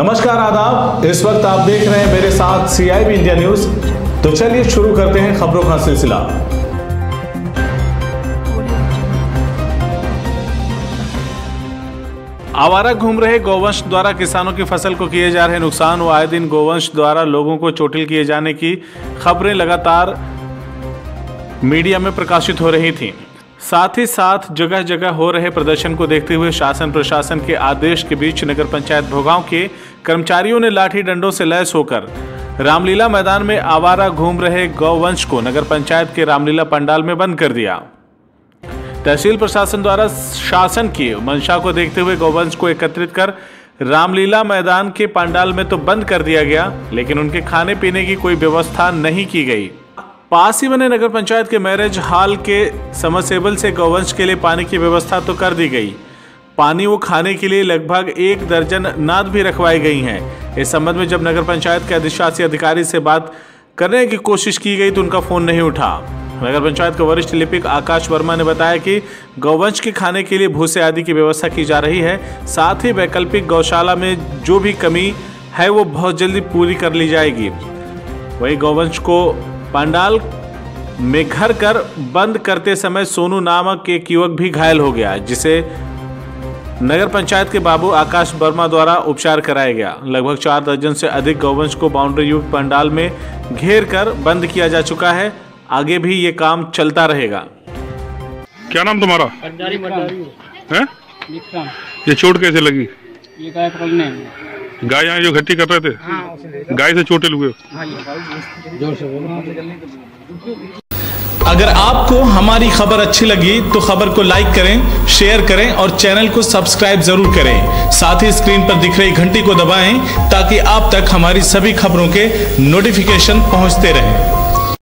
नमस्कार, आदाब। इस वक्त आप देख रहे हैं मेरे साथ सीआईबी इंडिया न्यूज़ तो चलिए शुरू करते हैं खबरों का सिलसिला। आवारा घूम रहे गोवंश द्वारा किसानों की फ़सल को किए जा रहे नुकसान व आए दिन गोवंश द्वारा लोगों को चोटिल किए जाने की खबरें लगातार मीडिया में प्रकाशित हो रही थीं। साथ ही साथ जगह जगह हो रहे प्रदर्शन को देखते हुए शासन प्रशासन के आदेश के बीच नगर पंचायत भोगांव के कर्मचारियों ने लाठी डंडों से लैस होकर रामलीला मैदान में आवारा घूम रहे गौवंश को नगर पंचायत के रामलीला पंडाल में बंद कर दिया। तहसील प्रशासन द्वारा शासन की मंशा को देखते हुए गौवंश को एकत्रित कर रामलीला मैदान के पंडाल में तो बंद कर दिया गया, लेकिन उनके खाने पीने की कोई व्यवस्था नहीं की गई। पास ही बने नगर पंचायत के मैरिज हॉल के समरसेबल से गौवंश के लिए पानी की व्यवस्था तो कर दी गई। पानी वो खाने के लिए लगभग एक दर्जन नाद भी रखवाई गई हैं। इस संबंध में जब नगर पंचायत के अधिशासी अधिकारी से बात करने की कोशिश की गई तो उनका फ़ोन नहीं उठा। नगर पंचायत के वरिष्ठ लिपिक आकाश वर्मा ने बताया कि गौवंश के खाने के लिए भूसे आदि की व्यवस्था की जा रही है। साथ ही वैकल्पिक गौशाला में जो भी कमी है वो बहुत जल्दी पूरी कर ली जाएगी। वही गौवंश को पंडाल में घर कर बंद करते समय सोनू नामक एक युवक भी घायल हो गया, जिसे नगर पंचायत के बाबू आकाश वर्मा द्वारा उपचार कराया गया। लगभग चार दर्जन से अधिक गौवंश को बाउंड्री युक्त पंडाल में घेर कर बंद किया जा चुका है। आगे भी ये काम चलता रहेगा। क्या नाम तुम्हारा? है? ये चोट कैसे लगी? ये गाय पकड़ने। गाय यहाँ जो घट्टी कर रहे थे? गाय से चोटे हुए ज़ोर से बोलो। अगर आपको हमारी खबर अच्छी लगी तो खबर को लाइक करें शेयर करें और चैनल को सब्सक्राइब ज़रूर करें। साथ ही स्क्रीन पर दिख रही घंटी को दबाएँ ताकि आप तक हमारी सभी खबरों के नोटिफिकेशन पहुँचते रहें।